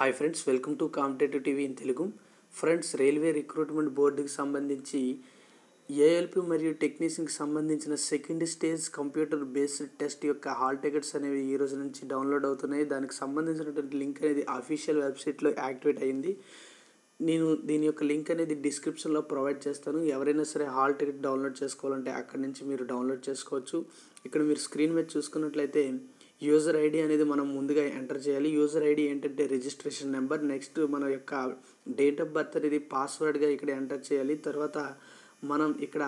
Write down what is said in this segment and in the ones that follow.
Hi friends welcome to competitive TV in Telugu friends railway recruitment బోర్డుకి సంబంధించి ALP మరియు టెక్నీషియన్కి సంబంధించిన second stage computer based test యొక్క హాల్ టికెట్స్ అనేవి ఈ రోజు నుంచి డౌన్లోడ్ అవుతున్నాయి. దానికి సంబంధించినటువంటి లింక్ అనేది అఫీషియల్ వెబ్సైట్లో యాక్టివేట్ అయింది. నేను దీని యొక్క లింక్ అనేది డిస్క్రిప్షన్లో ప్రొవైడ్ చేస్తాను. ఎవరైనా సరే హాల్ టికెట్ డౌన్లోడ్ చేసుకోవాలంటే అక్కడి నుంచి మీరు డౌన్లోడ్ చేసుకోవచ్చు. ఇక్కడ మీరు స్క్రీన్ మీద చూసుకున్నట్లయితే యూజర్ ఐడి అనేది మనం ముందుగా ఎంటర్ చేయాలి. యూజర్ ఐడి ఏంటంటే రిజిస్ట్రేషన్ నెంబర్. నెక్స్ట్ మన యొక్క డేట్ ఆఫ్ బర్త్ అనేది పాస్వర్డ్గా ఇక్కడ ఎంటర్ చేయాలి. తర్వాత మనం ఇక్కడ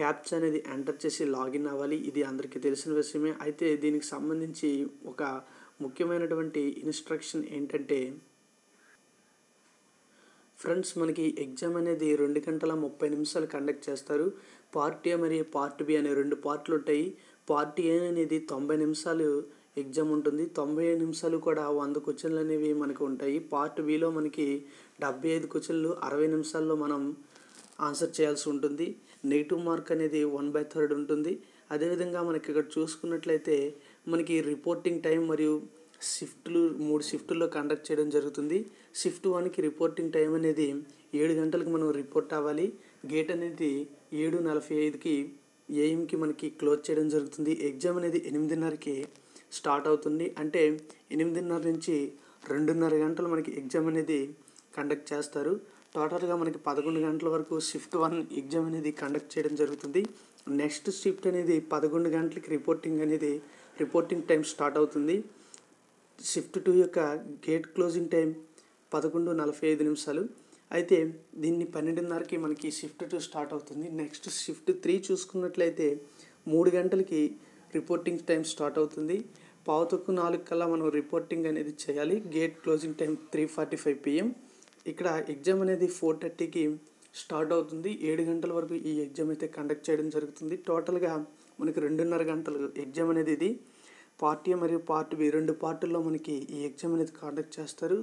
క్యాప్చ్ అనేది ఎంటర్ చేసి లాగిన్ అవ్వాలి. ఇది అందరికీ తెలిసిన విషయమే. అయితే దీనికి సంబంధించి ఒక ముఖ్యమైనటువంటి ఇన్స్ట్రక్షన్ ఏంటంటే ఫ్రెండ్స్ మనకి ఎగ్జామ్ అనేది రెండు గంటల ముప్పై నిమిషాలు కండక్ట్ చేస్తారు. పార్ట్ ఏ మరియు పార్ట్ బి అనే రెండు పార్ట్లు ఉంటాయి. పార్ట్ ఏ అనేది తొంభై నిమిషాలు ఎగ్జామ్ ఉంటుంది. తొంభై నిమిషాలు కూడా వంద క్వశ్చన్లు అనేవి మనకు ఉంటాయి. పార్ట్ బిలో మనకి డెబ్బై ఐదు క్వశ్చన్లు అరవై నిమిషాల్లో మనం ఆన్సర్ చేయాల్సి ఉంటుంది. నెగిటివ్ మార్క్ అనేది వన్ బై థర్డ్ ఉంటుంది. అదేవిధంగా మనకి ఇక్కడ చూసుకున్నట్లయితే మనకి రిపోర్టింగ్ టైం మరియు షిఫ్ట్లు మూడు షిఫ్టుల్లో కండక్ట్ చేయడం జరుగుతుంది. షిఫ్ట్ వన్కి రిపోర్టింగ్ టైం అనేది ఏడు గంటలకు మనం రిపోర్ట్ అవ్వాలి. గేట్ అనేది ఏడు నలభై ఐదుకి ఏఎంకి మనకి క్లోజ్ చేయడం జరుగుతుంది. ఎగ్జామ్ అనేది ఎనిమిదిన్నరకి స్టార్ట్ అవుతుంది. అంటే ఎనిమిదిన్నర నుంచి రెండున్నర గంటలు మనకి ఎగ్జామ్ అనేది కండక్ట్ చేస్తారు. టోటల్గా మనకి పదకొండు గంటల వరకు షిఫ్ట్ వన్ ఎగ్జామ్ అనేది కండక్ట్ చేయడం జరుగుతుంది. నెక్స్ట్ షిఫ్ట్ అనేది పదకొండు గంటలకి రిపోర్టింగ్ అనేది రిపోర్టింగ్ టైం స్టార్ట్ అవుతుంది. షిఫ్ట్ టూ యొక్క గేట్ క్లోజింగ్ టైం పదకొండు నలభై ఐదు నిమిషాలు. అయితే దీన్ని పన్నెండున్నరకి మనకి షిఫ్ట్ టూ స్టార్ట్ అవుతుంది. నెక్స్ట్ షిఫ్ట్ త్రీ చూసుకున్నట్లయితే మూడు గంటలకి రిపోర్టింగ్ టైం స్టార్ట్ అవుతుంది. పావుతొక్కు నాలుగు కల్లా మనం రిపోర్టింగ్ అనేది చేయాలి. Gate closing time three forty five PM ఇక్కడ ఎగ్జామ్ అనేది ఫోర్ థర్టీకి స్టార్ట్ అవుతుంది. ఏడు గంటల వరకు ఈ ఎగ్జామ్ అయితే కండక్ట్ చేయడం జరుగుతుంది. టోటల్గా మనకి రెండున్నర గంటలు ఎగ్జామ్ అనేది ఇది. పార్ట్ ఏ మరియు పార్ట్ బి రెండు పార్టుల్లో మనకి ఈ ఎగ్జామ్ అనేది కండక్ట్ చేస్తారు.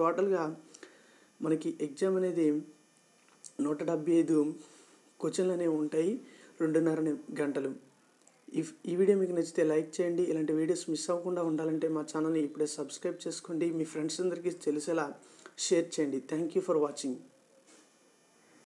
టోటల్గా మనకి ఎగ్జామ్ అనేది నూట డెబ్బై ఐదు క్వశ్చన్లు అనేవి ఉంటాయి రెండున్నర గంటలు. ఇఫ్ ఈ వీడియో మీకు నచ్చితే లైక్ చేయండి ఇలాంటి వీడియోస్ మిస్ అవ్వకుండా ఉండాలంటే మా ఛానల్ని ఇప్పుడే సబ్స్క్రైబ్ చేసుకోండి మీ ఫ్రెండ్స్ అందరికీ తెలిసేలా షేర్ చేయండి. Thank you for watching.